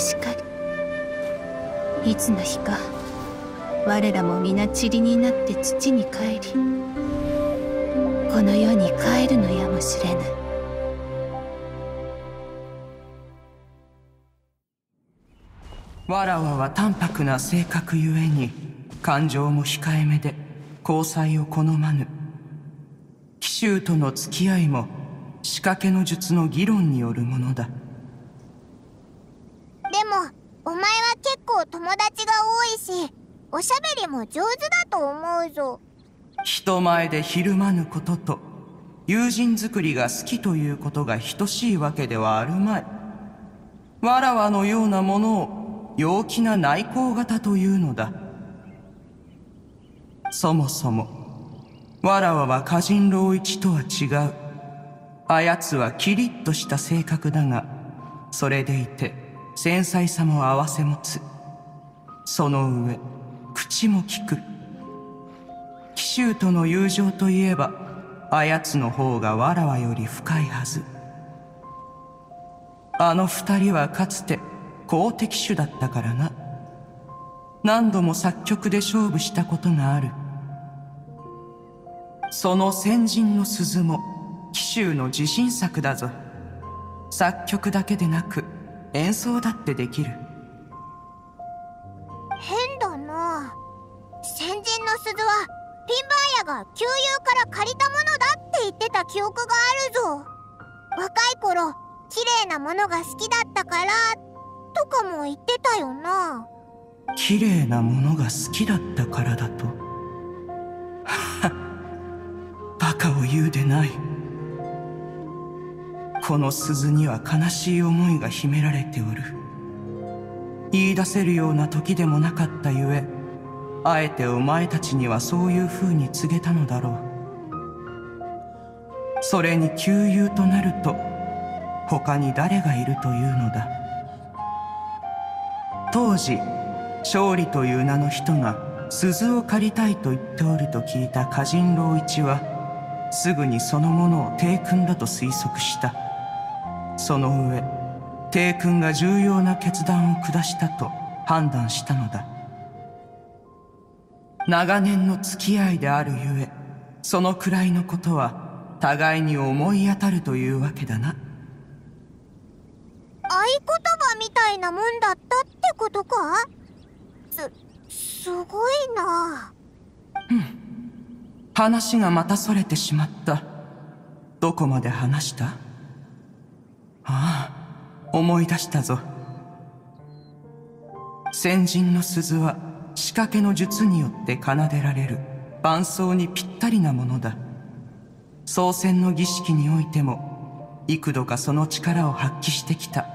しかりいつの日か我らも皆塵になって土に帰りこの世に帰るのやもしれぬ。わらわは淡白な性格ゆえに感情も控えめで交際を好まぬ。紀州との付き合いも仕掛けの術の議論によるものだでもお前は結構友達が多いしおしゃべりも上手だと思うぞ。人前でひるまぬことと友人作りが好きということが等しいわけではあるまい。わらわのようなものを陽気な内向型というのだ。そもそもわらわは歌人老一とは違う。あやつはキリッとした性格だがそれでいて繊細さも併せ持つ。その上口も利く。紀州との友情といえばあやつの方がわらわより深いはず。あの二人はかつて好敵手だったからな。何度も作曲で勝負したことがある。その先人の鈴も紀州の自信作だぞ。作曲だけでなく演奏だってできる。鈴はピンバーヤが旧友から借りたものだって言ってた記憶があるぞ。若い頃綺麗なものが好きだったからとかも言ってたよな。綺麗なものが好きだったからだと？バカを言うでない。この鈴には悲しい思いが秘められておる。言い出せるような時でもなかったゆえあえてお前たちにはそういう風に告げたのだろう。それに旧友となると他に誰がいるというのだ。当時勝利という名の人が鈴を借りたいと言っておると聞いた歌人老一はすぐにそのものを帝君だと推測した。その上帝君が重要な決断を下したと判断したのだ。長年の付き合いであるゆえそのくらいのことは互いに思い当たるというわけだな。合言葉みたいなもんだったってことか？すすごいな。うん。話がまたそれてしまった。どこまで話した？ああ思い出したぞ。先人の鈴は仕掛けの術によって奏でられる。伴奏にぴったりなものだ。創戦の儀式においても幾度かその力を発揮してきた。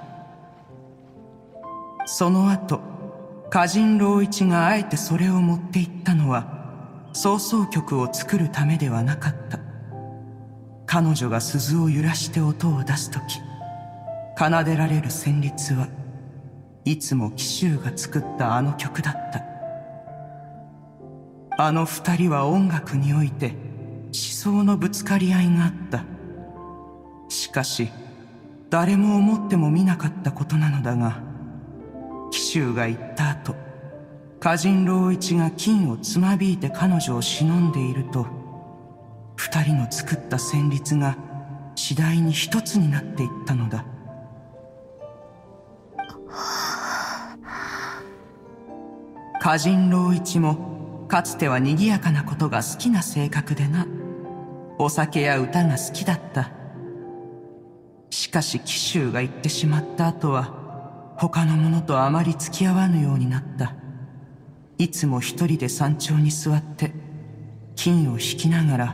その後歌人老一があえてそれを持っていったのは創奏曲を作るためではなかった。彼女が鈴を揺らして音を出す時奏でられる旋律はいつも紀州が作ったあの曲だった。あの二人は音楽において思想のぶつかり合いがあった。しかし誰も思ってもみなかったことなのだが紀州が言った後歌人老一が金をつまびいて彼女を忍んでいると二人の作った旋律が次第に一つになっていったのだ。歌人老一もかつては賑やかなことが好きな性格でなお酒や歌が好きだった。しかし紀州が行ってしまった後は他の者とあまり付き合わぬようになった。いつも一人で山頂に座って金を引きながら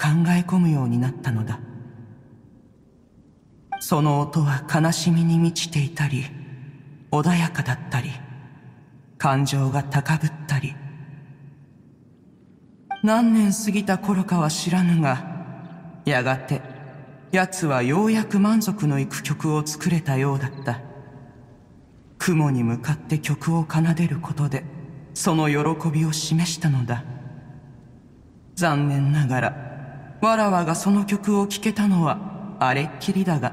考え込むようになったのだ。その音は悲しみに満ちていたり穏やかだったり感情が高ぶったり何年過ぎた頃かは知らぬがやがて奴はようやく満足のいく曲を作れたようだった。雲に向かって曲を奏でることでその喜びを示したのだ。残念ながらわらわがその曲を聴けたのはあれっきりだが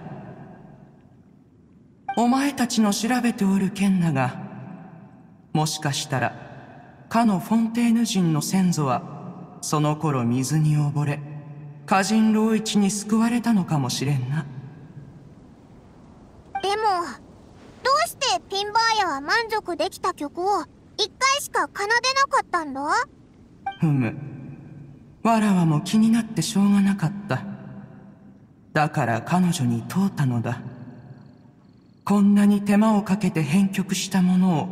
お前たちの調べておる剣だがもしかしたらかのフォンテーヌ人の先祖はその頃水に溺れ歌人老一に救われたのかもしれんな。でもどうしてピンバーヤは満足できた曲を一回しか奏でなかったんだ？ふむ。わらわも気になってしょうがなかった。だから彼女に問うたのだ。こんなに手間をかけて編曲したものを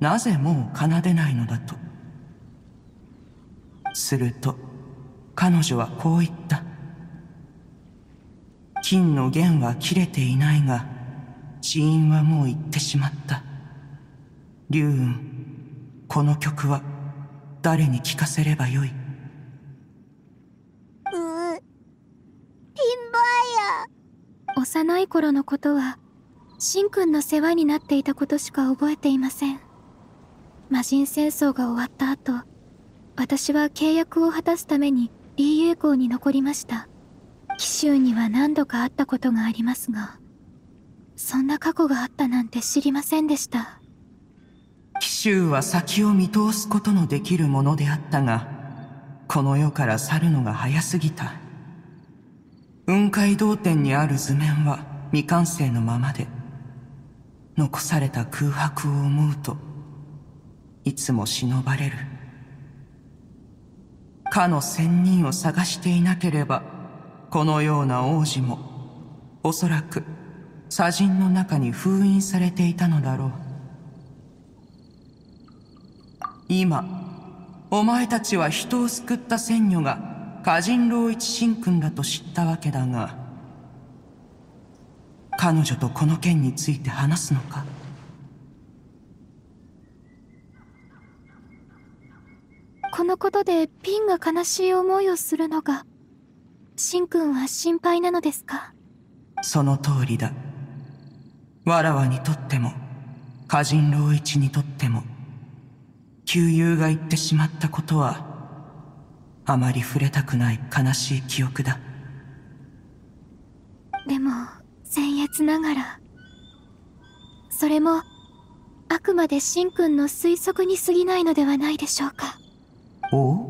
なぜもう奏でないのだとすると彼女はこう言った。金の弦は切れていないが死因はもう行ってしまった。龍雲この曲は誰に聞かせればよい？うピンバーヤ幼い頃のことはしんくんの世話になっていたことしか覚えていません。魔人戦争が終わった後私は契約を果たすためにリーユー港に残りました。紀州には何度か会ったことがありますがそんな過去があったなんて知りませんでした。紀州は先を見通すことのできるものであったがこの世から去るのが早すぎた。雲海道天にある図面は未完成のままで残された空白を思うといつも忍ばれる。かの仙人を探していなければこのような王子もおそらく砂塵の中に封印されていたのだろう。今お前たちは人を救った仙女が歌人老一神君だと知ったわけだが彼女とこの件について話すのか？このことでピンが悲しい思いをするのがしんくんは心配なのですか？その通りだ。わらわにとっても歌人老一にとっても旧友が言ってしまったことはあまり触れたくない悲しい記憶だ。でも僭越ながらそれもあくまでしんくんの推測に過ぎないのではないでしょうかお？う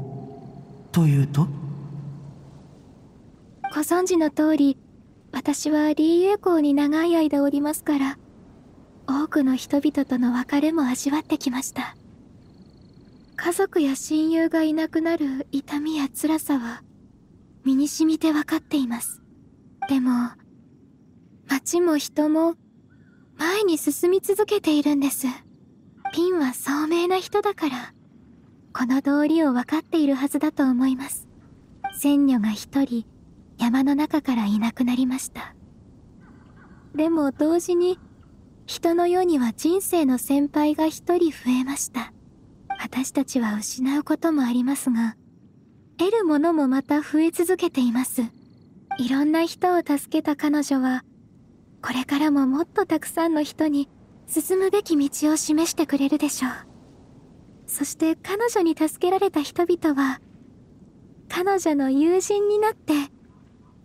というと？ご存知の通り私はリーユー港に長い間おりますから多くの人々との別れも味わってきました。家族や親友がいなくなる痛みや辛さは身に染みて分かっています。でも街も人も前に進み続けているんです。ピンは聡明な人だから。この通りを分かっているはずだと思います。仙女が一人山の中からいなくなりました。でも同時に人の世には人生の先輩が一人増えました。私たちは失うこともありますが得るものもまた増え続けています。いろんな人を助けた彼女はこれからももっとたくさんの人に進むべき道を示してくれるでしょう。そして彼女に助けられた人々は彼女の友人になって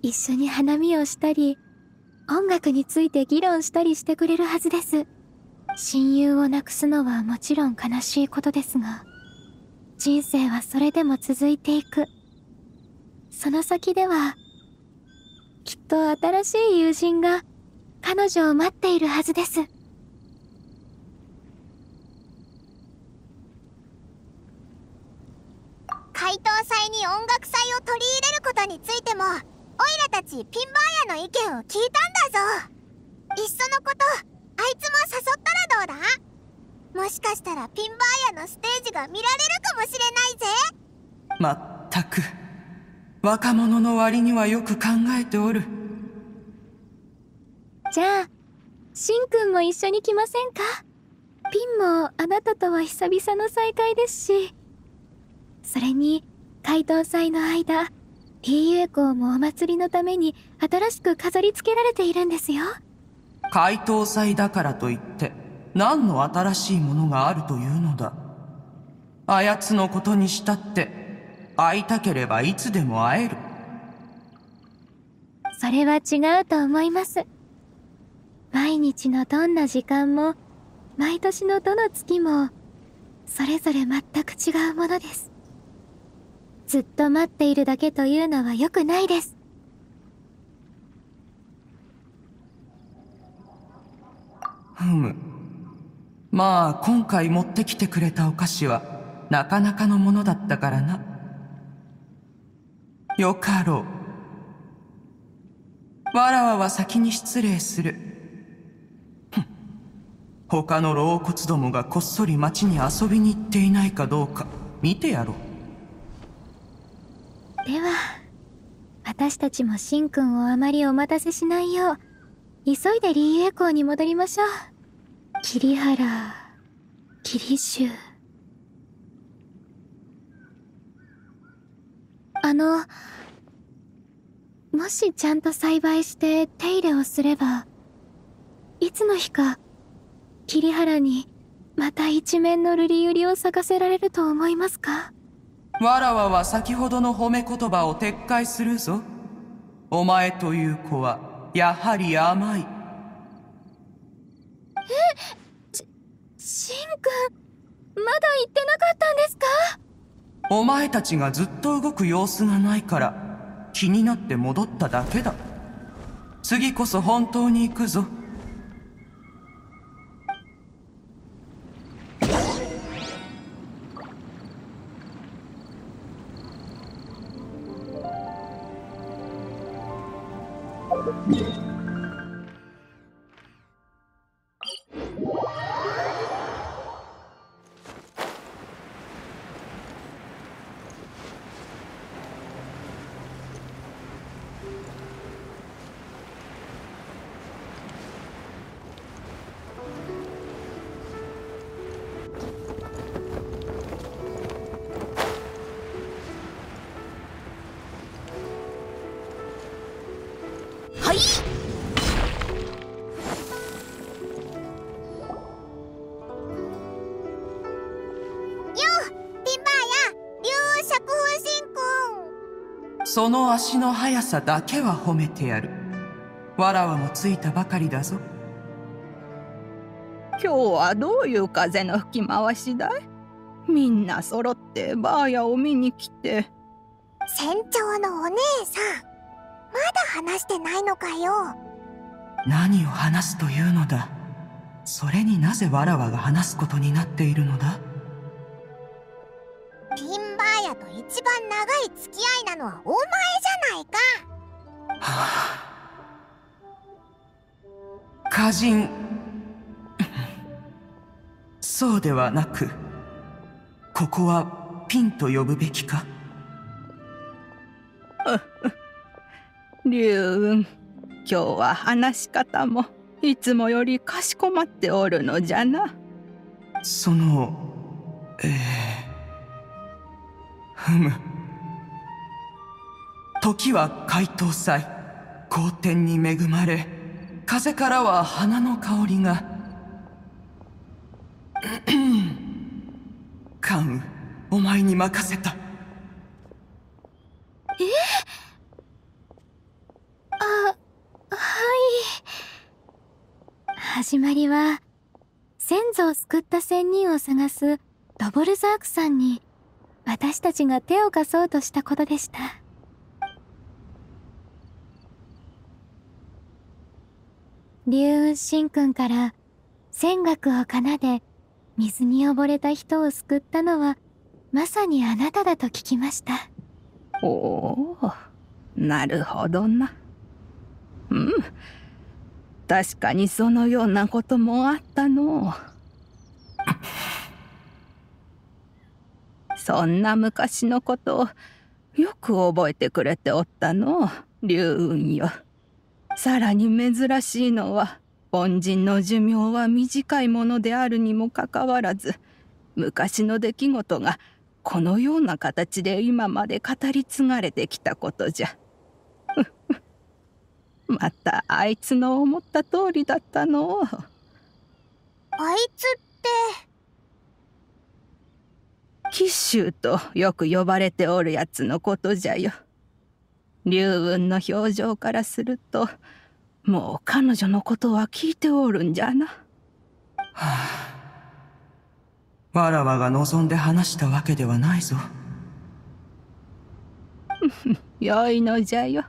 一緒に花見をしたり音楽について議論したりしてくれるはずです。親友を亡くすのはもちろん悲しいことですが人生はそれでも続いていく。その先ではきっと新しい友人が彼女を待っているはずです。怪盗祭に音楽祭を取り入れることについてもオイラたちピンバーヤの意見を聞いたんだぞ。いっそのことあいつも誘ったらどうだ？もしかしたらピンバーヤのステージが見られるかもしれないぜ。まったく。若者の割にはよく考えておる。じゃあしんくんも一緒に来ませんか？ピンもあなたとは久々の再会ですしそれに怪盗祭の間 PA 校もお祭りのために新しく飾り付けられているんですよ。怪盗祭だからといって何の新しいものがあるというのだ。あやつのことにしたって会いたければいつでも会える。それは違うと思います。毎日のどんな時間も毎年のどの月もそれぞれ全く違うものですずっと待っているだけというのは良くないです。ふむ。まあ今回持ってきてくれたお菓子はなかなかのものだったからな。よかろう。わらわは先に失礼する。他の老骨どもがこっそり町に遊びに行っていないかどうか見てやろう。では私たちもしんくんをあまりお待たせしないよう急いでリーエコーに戻りましょう。桐原桐州。あのもしちゃんと栽培して手入れをすればいつの日か桐原にまた一面の瑠璃売りを咲かせられると思いますか？わらわは先ほどの褒め言葉を撤回するぞ。お前という子はやはり甘い。えししんくんまだ言ってなかったんですか？お前たちがずっと動く様子がないから気になって戻っただけだ。次こそ本当に行くぞその足の速さだけは褒めてやる。わらわもついたばかりだぞ。今日はどういう風の吹き回しだい？みんな揃ってバーヤを見に来て。船長のお姉さん。まだ話してないのかよ。何を話すというのだ？それになぜわらわが話すことになっているのだ？ピンと一番長い付き合いなのはお前じゃないか。はあ。歌人。そうではなくここはピンと呼ぶべきか？龍雲。今日は話し方もいつもよりかしこまっておるのじゃな。そのええふ む時は怪盗祭。好天に恵まれ。風からは花の香りが。関羽お前に任せた。え？あはい。始まりは先祖を救った仙人を探すドボルザークさんに私たちが手を貸そうとしたことでした。龍雲神君から仙楽を奏で水に溺れた人を救ったのはまさにあなただと聞きました。おおなるほどな。うん。確かにそのようなこともあったの。そんな昔のことをよく覚えてくれておったの龍雲よさらに珍しいのは凡人の寿命は短いものであるにもかかわらず昔の出来事がこのような形で今まで語り継がれてきたことじゃ。またあいつの思った通りだったの。あいつって紀州とよく呼ばれておるやつのことじゃよ。龍雲の表情からするともう彼女のことは聞いておるんじゃな。はあ、わらわが望んで話したわけではないぞ。よいのじゃよ。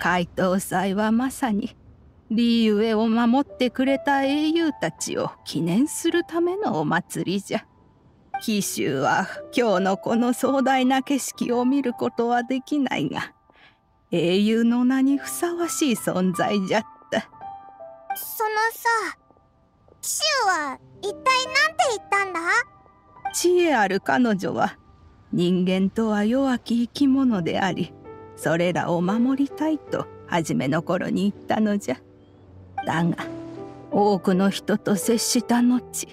怪盗祭はまさにリーウェを守ってくれた英雄たちを記念するためのお祭りじゃ。紀州は今日のこの壮大な景色を見ることはできないが英雄の名にふさわしい存在じゃった。そのさ紀州は一体何て言ったんだ？知恵ある彼女は人間とは弱き生き物でありそれらを守りたいと初めの頃に言ったのじゃ。だが多くの人と接した後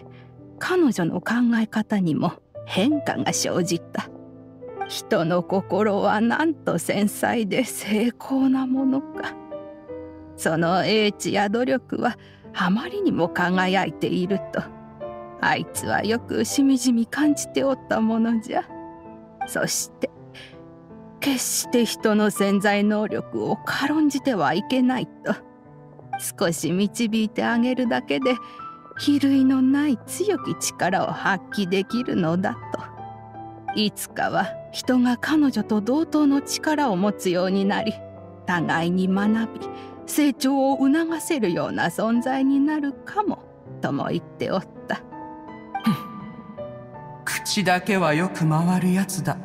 彼女の考え方にも変化が生じた。人の心はなんと繊細で精巧なものか。その英知や努力はあまりにも輝いていると。あいつはよくしみじみ感じておったものじゃ。そして決して人の潜在能力を軽んじてはいけないと。少し導いてあげるだけで比類のない強き力を発揮できるのだと。いつかは人が彼女と同等の力を持つようになり互いに学び成長を促せるような存在になるかもとも言っておった。口だけはよく回るやつだ。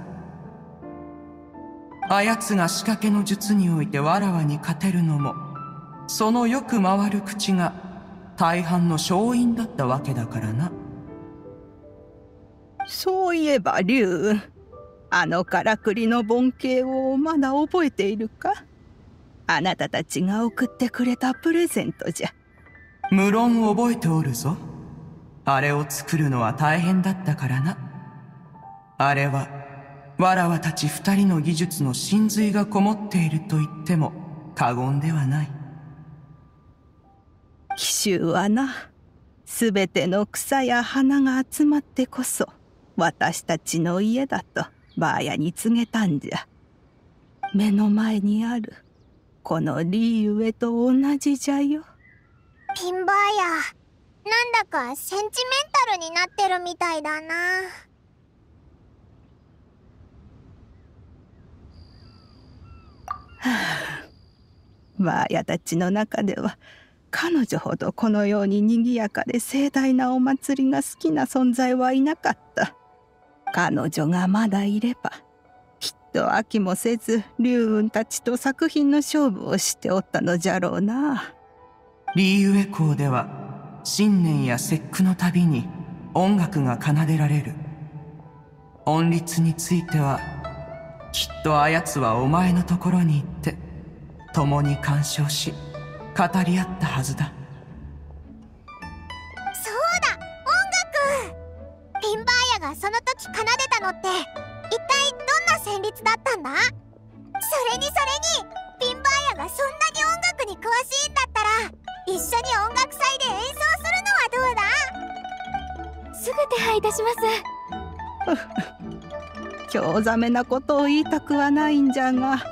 あやつが仕掛けの術においてわらわに勝てるのもそのよく回る口が大半の勝因だったわけだからな。そういえば龍。あのからくりの盆景をまだ覚えているか？あなたたちが送ってくれたプレゼントじゃ。無論覚えておるぞ。あれを作るのは大変だったからな。あれはわらわたち二人の技術の真髄がこもっていると言っても過言ではない紀州はな。すべての草や花が集まってこそ私たちの家だとばあやに告げたんじゃ。目の前にある。このリーウェと同じじゃよ。ピンバーヤ。なんだかセンチメンタルになってるみたいだな。はあばあやたちの中では彼女ほどこのように賑やかで盛大なお祭りが好きな存在はいなかった。彼女がまだいればきっと飽きもせず龍雲たちと作品の勝負をしておったのじゃろうな。リーウェ校では新年や節句のたびに音楽が奏でられる。音律についてはきっとあやつはお前のところに行って共に鑑賞し語り合ったはずだ。そうだ音楽。ピンバーヤがその時奏でたのって一体どんな旋律だったんだ？それにそれにピンバーヤがそんなに音楽に詳しいんだったら一緒に音楽祭で演奏するのはどうだ？すぐ手配いたします。興ざめなことを言いたくはないんじゃが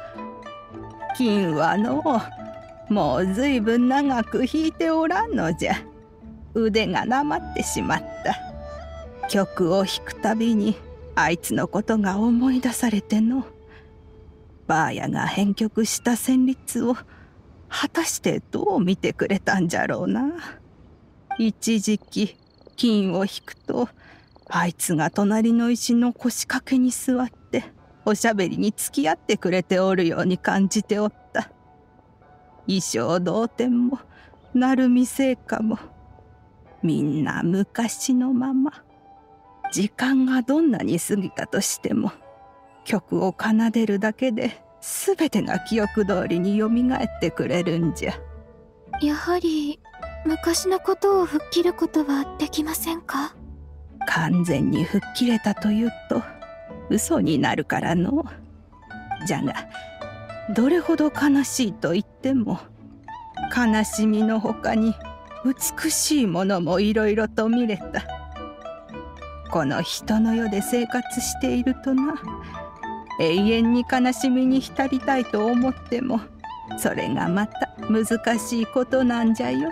金はのもうずいぶん長く弾いておらんのじゃ。腕がなまってしまった。曲を弾くたびにあいつのことが思い出されての。ばあやが編曲した旋律を果たしてどう見てくれたんじゃろうな。一時期金を弾くとあいつが隣の石の腰掛けに座っておしゃべりに付き合ってくれておるように感じておった。衣装同点も鳴海製菓も。みんな昔のまま。時間がどんなに過ぎたとしても曲を奏でるだけで全てが記憶通りによみがえってくれるんじゃ。やはり昔のことを吹っ切ることはできませんか？完全に吹っ切れたというと嘘になるからの。じゃがどれほど悲しいと言っても悲しみのほかに美しいものもいろいろと見れた。この人の世で生活しているとな。永遠に悲しみに浸りたいと思ってもそれがまた難しいことなんじゃよ。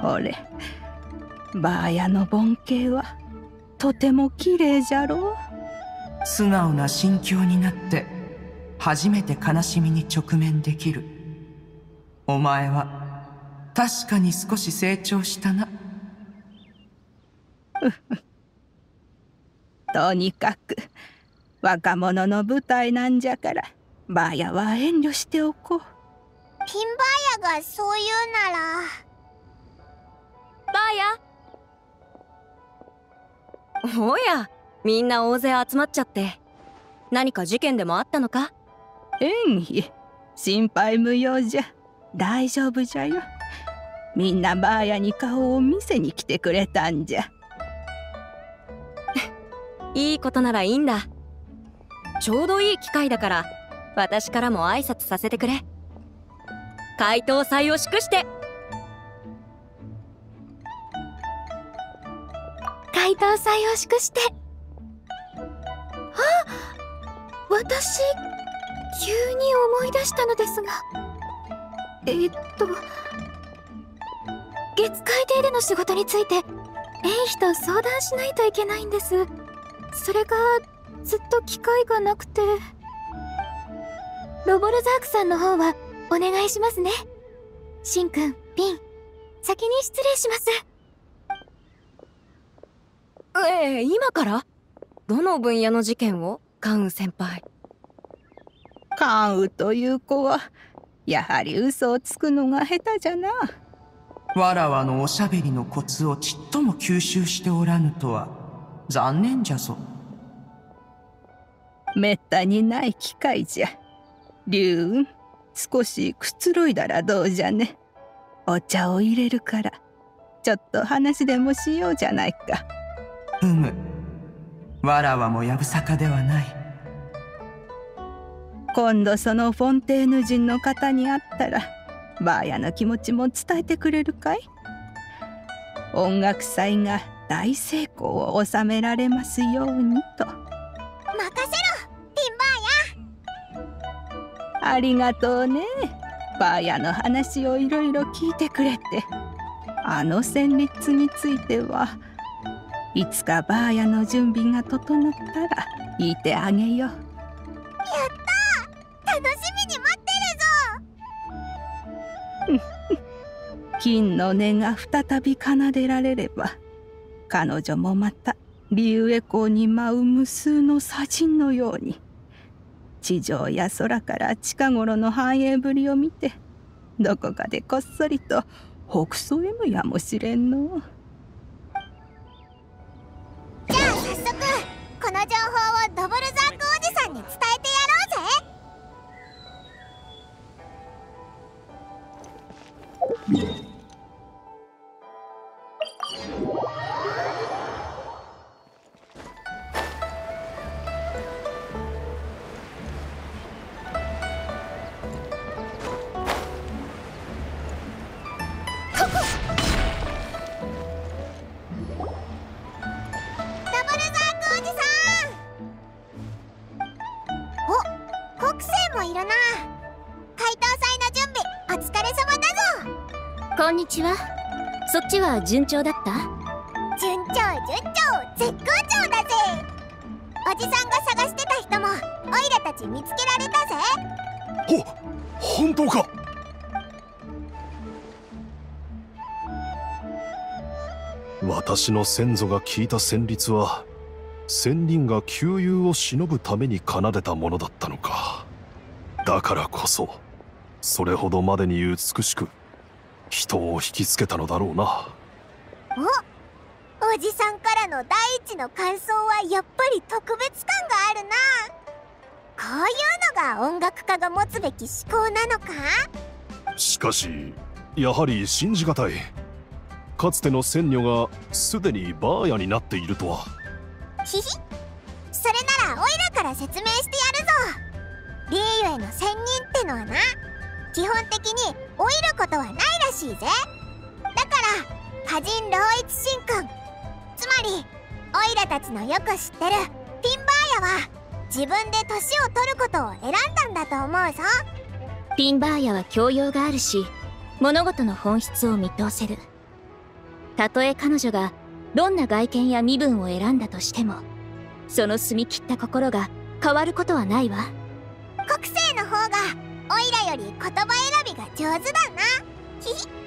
ほれ。バーヤの盆景はとても綺麗じゃろう。素直な心境になって初めて悲しみに直面できる。お前は確かに少し成長したな。とにかく若者の舞台なんじゃからバーヤは遠慮しておこう。ピンバーヤがそう言うなら。バーヤ？おやみんな大勢集まっちゃって何か事件でもあったのか？演技心配無用じゃ。大丈夫じゃよ。みんなバーヤに顔を見せに来てくれたんじゃ。いいことならいいんだ。ちょうどいい機会だから私からも挨拶させてくれ。解答祭を祝して。解答祭を祝して。あ私急に思い出したのですが。えー、っと月海底での仕事について園妃と相談しないといけないんです。それがずっと機会がなくて。ロボルザークさんの方はお願いしますね。シンくんピン先に失礼します。ええ今から？どの分野の事件を？カウン先輩。カンウという子はやはり嘘をつくのが下手じゃな。わらわのおしゃべりのコツをちっとも吸収しておらぬとは残念じゃぞ。めったにない機会じゃ。龍雲少しくつろいだらどうじゃね。お茶を入れるからちょっと話でもしようじゃないか。うむ。わらわもやぶさかではない今度そのフォンテーヌ人の方に会ったらバーヤの気持ちも伝えてくれるかい？音楽祭が大成功を収められますようにと。任せろピンバーヤ。ありがとうね。バーヤの話をいろいろ聞いてくれて。あの旋律についてはいつかバーヤの準備が整ったら言いてあげよう。やった金の音が再び奏でられれば彼女もまたリウエ港に舞う無数の砂塵のように地上や空から近頃の繁栄ぶりを見てどこかでこっそりと北総へむやもしれんの。じゃあ早速この情報をドブルザは順調だった？順調順調絶好調だぜ。おじさんが探してた人もオイラたち見つけられたぜ。ほ本当か。私の先祖が聞いた旋律は仙人が旧友を忍ぶために奏でたものだったのか。だからこそそれほどまでに美しく人を引きつけたのだろうなおおじさんからの第一の感想はやっぱり特別感があるな。こういうのが音楽家が持つべき思考なのか？しかしやはり信じがたい。かつての仙女がすでにバーヤになっているとは。ひひ。それならオイラから説明してやるぞ。リーユへの仙人ってのはな。基本的に老いることはないらしいぜ。だから歌人老一神君つまりオイラたちのよく知ってるピンバーヤは自分で年を取ることを選んだんだと思うぞ。ピンバーヤは教養があるし物事の本質を見通せる。たとえ彼女がどんな外見や身分を選んだとしてもその澄み切った心が変わることはないわ。国生の方がオイラより言葉選びが上手だな。ひひ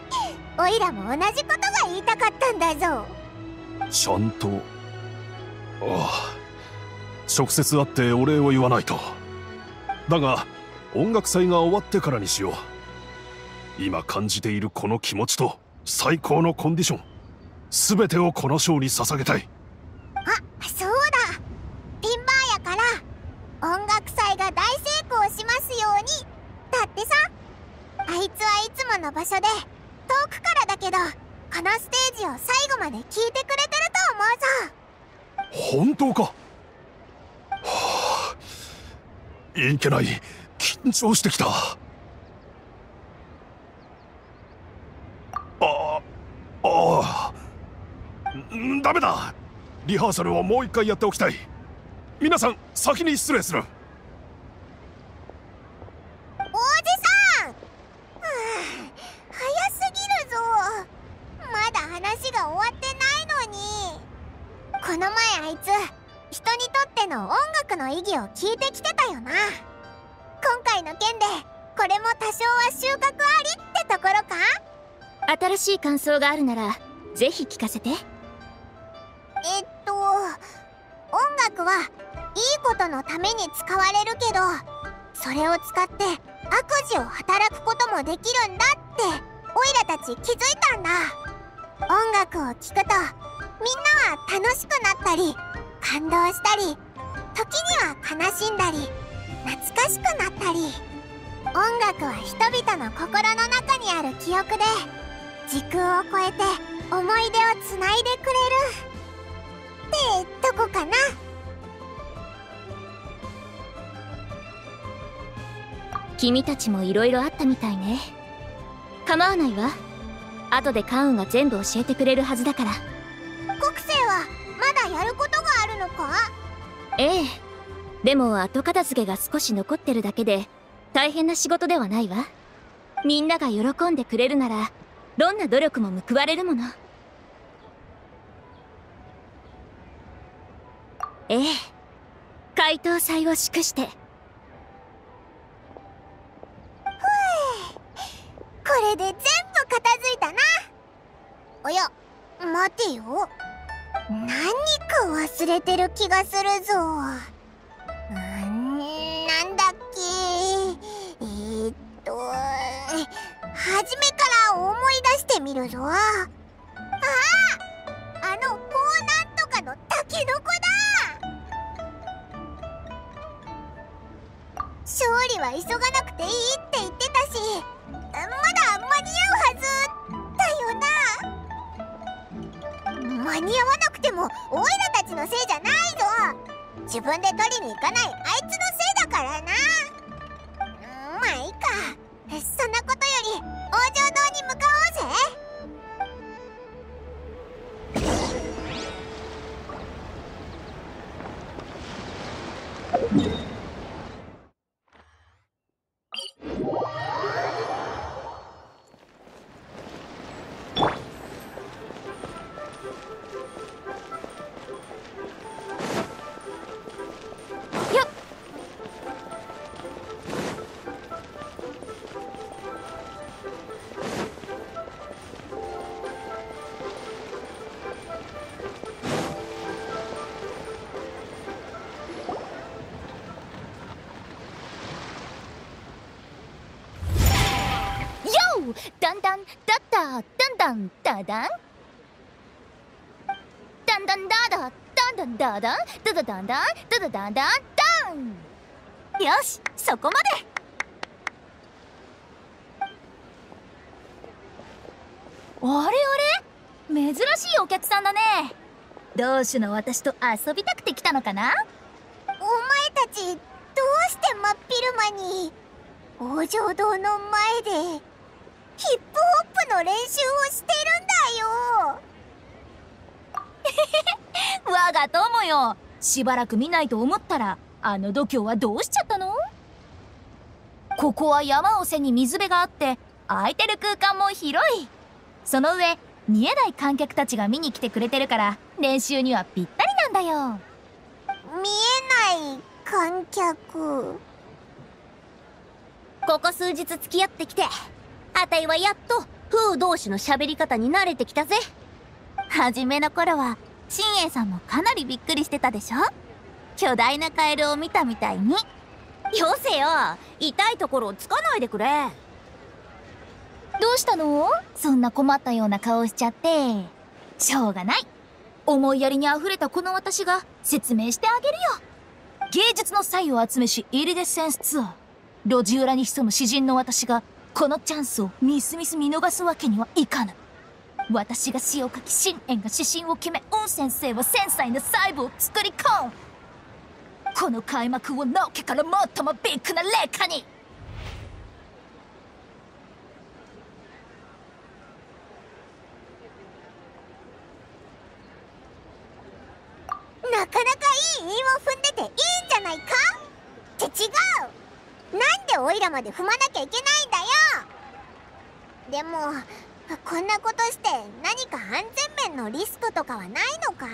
おいらも同じことが言いたかったんだぞ。ちゃんと。ああ。直接会ってお礼を言わないと。だが音楽祭が終わってからにしよう。今感じているこの気持ちと最高のコンディション。全てをこのショーに捧げたいあそうだピンバーヤから音楽祭が大成功しますようにだってさあいつはいつもの場所で遠くからだけどこのステージを最後まで聞いてくれてると思うぞ本当かはあいけない。緊張してきた。ああダメだ。リハーサルをもう一回やっておきたい。皆さん先に失礼する。感想があるならぜひ聞かせて。えっと音楽はいいことのために使われるけどそれを使って悪事を働くこともできるんだってオイラたち気づいたんだ。音楽を聴くとみんなは楽しくなったり感動したり時には悲しんだり懐かしくなったり。音楽は人々の心の中にある記憶で時空を超えて思い出をつないでくれる。ってとこかな。君たちも色々あったみたいね。構わないわ。後でカウンが全部教えてくれるはずだから。国生はまだやることがあるのか？ええ。でも後片付けが少し残ってるだけで大変な仕事ではないわ。みんなが喜んでくれるならどんな努力も報われるもの。ええ。解答祭を祝して。ふこれで全部片付いたな。おや待てよ。何か忘れてる気がするぞ。うんなんだっけ。えー、っと初めから思い出してみるぞ。あああのこうなんとかのタケノコだ。勝利は急がなくていいって言ってたしまだ間に合うはずだよな。間に合わなくてもオイラたちのせいじゃないぞ。自分で取りに行かないあいつのせいだからな。まあいいか。そんなことだんだんだだんだんだんだだだんだんだだだだだだんだんだだだんだんだんよしそこまで！あれあれ？珍しいお客さんだね。同種の私と遊びたくて来たのかな？お前たちどうして真っ昼間に王城堂の前でヒップホップの練習をしてるんだよ。我が友よ。しばらく見ないと思ったらあの度胸はどうしちゃったの？ここは山を背に水辺があって空いてる空間も広い。その上見えない観客たちが見に来てくれてるから練習にはぴったりなんだよ。見えない観客。ここ数日付き合ってきてあたいはやっと風同士の喋り方に慣れてきたぜ。初めの頃は新栄さんもかなりびっくりしてたでしょ？巨大なカエルを見たみたいに。よせよ痛いところをつかないでくれ。どうしたの？そんな困ったような顔しちゃって。しょうがない。思いやりにあふれたこの私が説明してあげるよ。芸術の才を集めしイリデッセンスツアー。路地裏に潜む詩人の私がこのチャンスをみすみす見逃すわけにはいかぬ。私が詩を書き信円が指針を決め恩先生は繊細な細部を作り込む。この開幕をのけから最もビッグな霊下に。なかなかいい韻を踏んでていいんじゃないか？って違う。なんでオイラまで踏まなきゃいけないんだ？でもこんなことして何か安全面のリスクとかはないのか？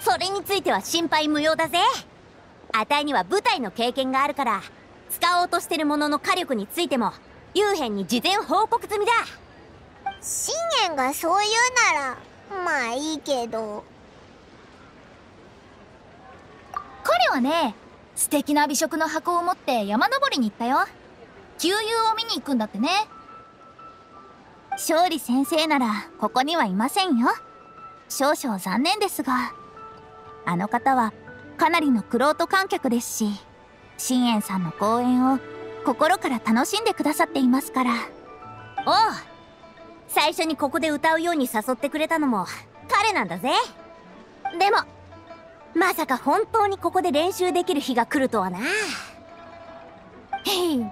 それについては心配無用だぜ。あたいには舞台の経験があるから使おうとしてるものの火力についても幽変に事前報告済みだ。信玄がそう言うならまあいいけど。彼はね素敵な美食の箱を持って山登りに行ったよ。旧友を見に行くんだってね勝利先生ならここにはいませんよ。少々残念ですが。あの方はかなりの玄人観客ですし新円さんの公演を心から楽しんでくださっていますから。おう最初にここで歌うように誘ってくれたのも彼なんだぜ。でもまさか本当にここで練習できる日が来るとはな。へい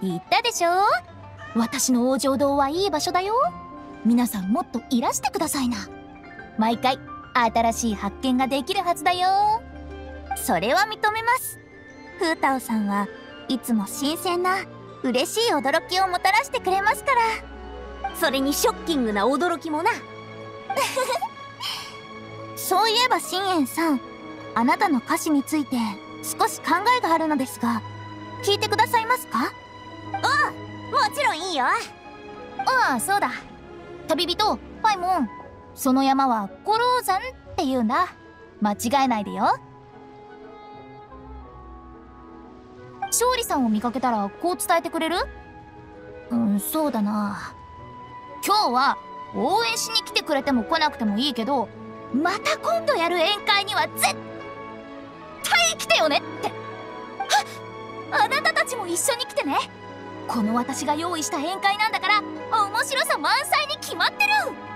言ったでしょ？私の王城堂はいい場所だよ。皆さんもっといらしてくださいな。毎回新しい発見ができるはずだよ。それは認めます。フータオさんはいつも新鮮な嬉しい驚きをもたらしてくれますから。それにショッキングな驚きもな。そういえば新円さんあなたの歌詞について少し考えがあるのですが聞いてくださいますか？おもちろんいいよ。ああそうだ。旅人パイモンその山は五郎山って言うんだ。間違えないでよ。勝利さんを見かけたらこう伝えてくれる？うんそうだな。今日は応援しに来てくれても来なくてもいいけどまた今度やる宴会には絶対来てよねって。あなたたちも一緒に来てね。この私が用意した宴会なんだから面白さ満載に決まってる！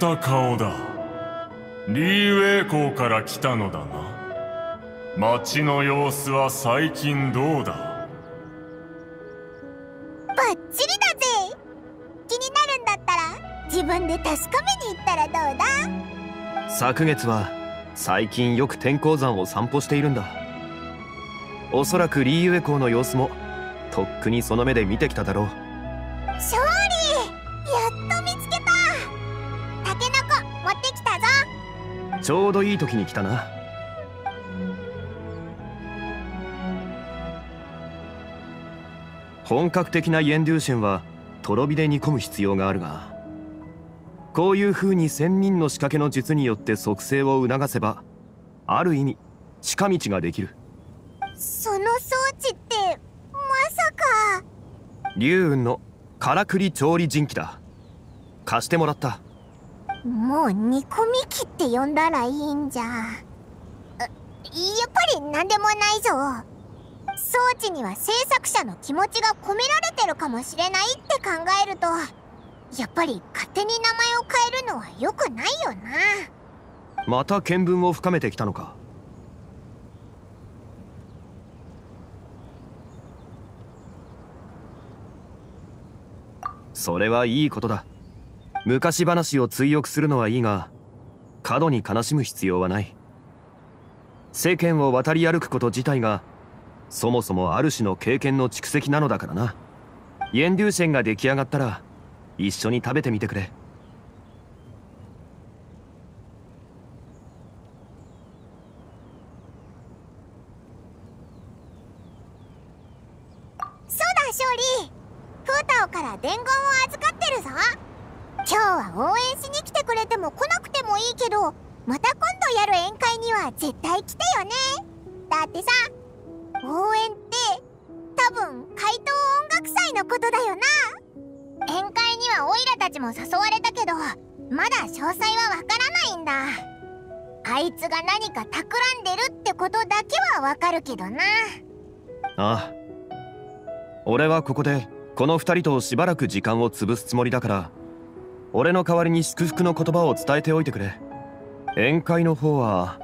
った顔だ。リーウェイ港から来たのだな街の様子は最近どうだ？バッチリだぜ。気になるんだったら自分で確かめに行ったらどうだ？昨月は最近よく天候山を散歩しているんだ。おそらくリーユエ港の様子もとっくにその目で見てきただろうちょうどいい時に来たな。本格的なイエンデューシェンはとろ火で煮込む必要があるがこういう風に仙人の仕掛けの術によって促成を促せばある意味近道ができる。その装置ってまさか。龍雲のからくり調理人機だ。貸してもらったもう煮込み機って呼んだらいいんじゃ。やっぱり何でもないぞ。装置には制作者の気持ちが込められてるかもしれないって考えるとやっぱり勝手に名前を変えるのは良くないよな。また見聞を深めてきたのか。それはいいことだ。昔話を追憶するのはいいが過度に悲しむ必要はない。世間を渡り歩くこと自体がそもそもある種の経験の蓄積なのだからな。イエンデューシェンが出来上がったら一緒に食べてみてくれ。そうだ勝利。フータオから伝言を今日は応援しに来てくれても来なくてもいいけどまた今度やる宴会には絶対来てよね。だってさ応援って多分怪盗音楽祭のことだよな。宴会にはオイラたちも誘われたけどまだ詳細はわからないんだ。あいつが何か企んでるってことだけはわかるけどな。ああ。俺はここでこの二人としばらく時間を潰すつもりだから俺の代わりに祝福の言葉を伝えておいてくれ。宴会の方は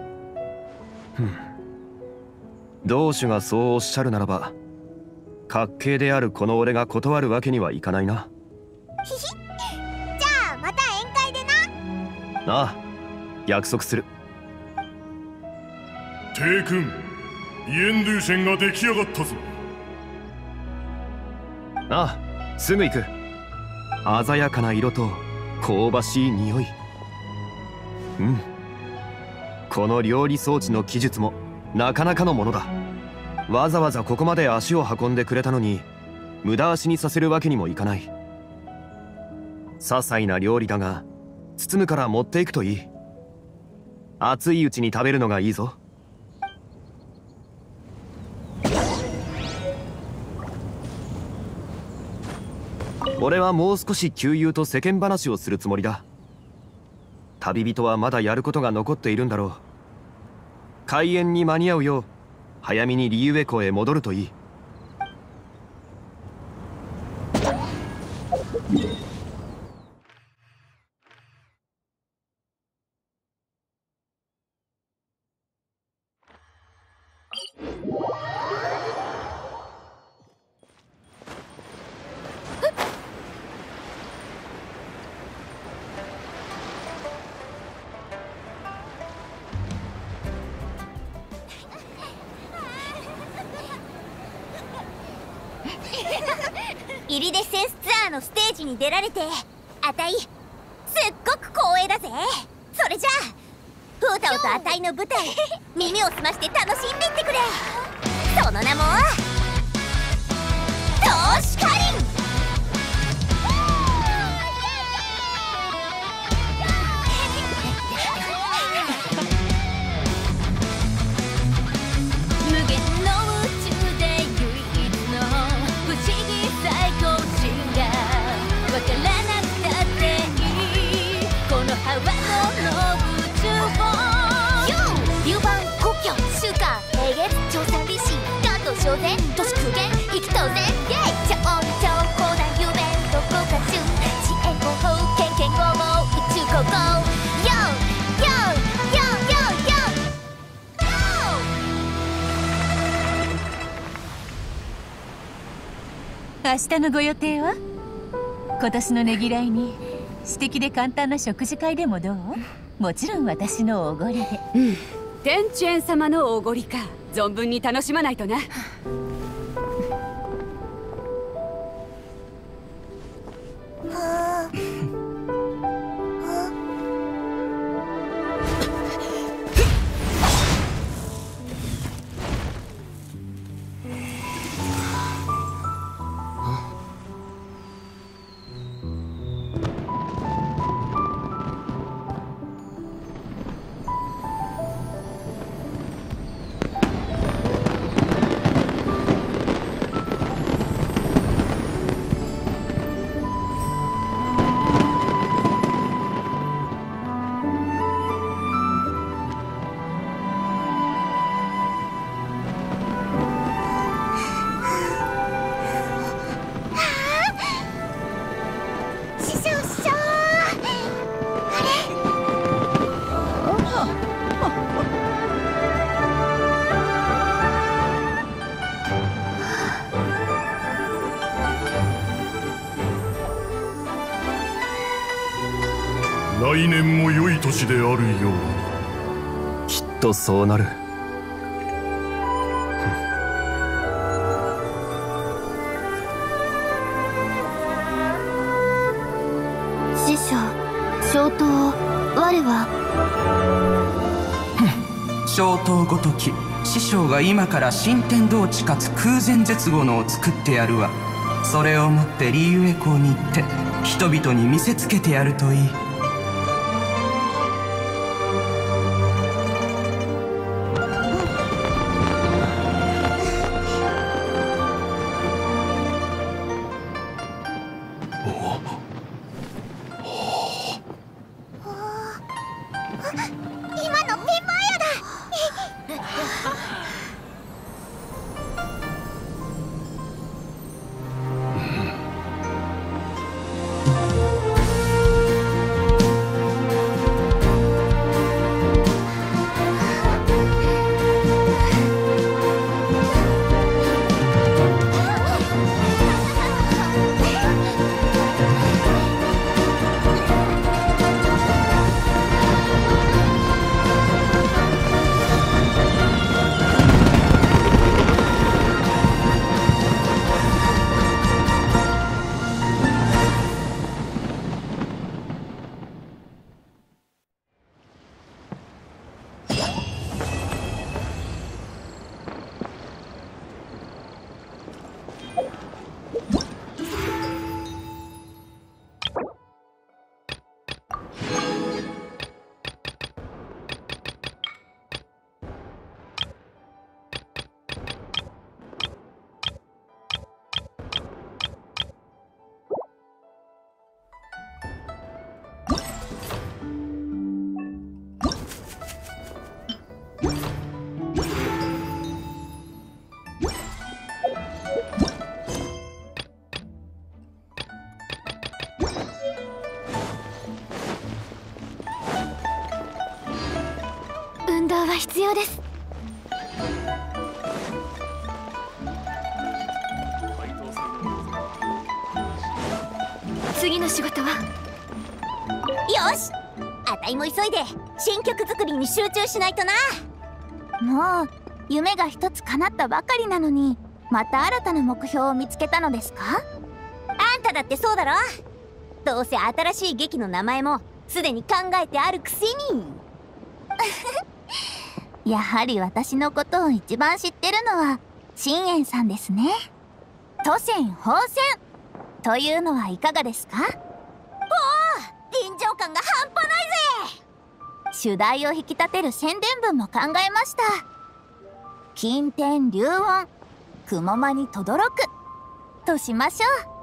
ふん。同種がそうおっしゃるならば滑稽であるこの俺が断るわけにはいかないな。ひひ。じゃあまた宴会でな。ああ約束する。帝君イエンドゥーシェンが出来上がったぞ。ああすぐ行く。鮮やかな色と香ばしい匂い。うん。この料理装置の技術もなかなかのものだ。わざわざここまで足を運んでくれたのに無駄足にさせるわけにもいかない。些細な料理だが包むから持っていくといい。熱いうちに食べるのがいいぞ。俺はもう少し旧友と世間話をするつもりだ。旅人はまだやることが残っているんだろう。開演に間に合うよう早めにリユエコへ戻るといい。ギリデセンスツアーのステージに出られてあたいすっごく光栄だぜ。それじゃあフータオとあたいの舞台耳を澄まして楽しんでいってくれ。その名も明日のご予定は？今年のねぎらいに素敵で簡単な食事会でもどう？もちろん私のおごりで。うん。天地園様のおごりか。存分に楽しまないとな。年も良い年であるように。きっとそうなる。師匠消灯我は。消灯ごとき師匠が今から新天道地かつ空前絶後のを作ってやるわ。それを持ってリーウェ港に行って人々に見せつけてやるといい必要です。次の仕事は？よし！あたいも急いで新曲作りに集中しないとな。もう夢が一つ叶ったばかりなのにまた新たな目標を見つけたのですか？あんただってそうだろ？どうせ新しい劇の名前もすでに考えてあるくせに。やはり私のことを一番知ってるのは信玄さんですね。都線法線。というのはいかがですか？おお臨場感が半端ないぜ。主題を引き立てる宣伝文も考えました。金天流音雲間に轟く。としましょう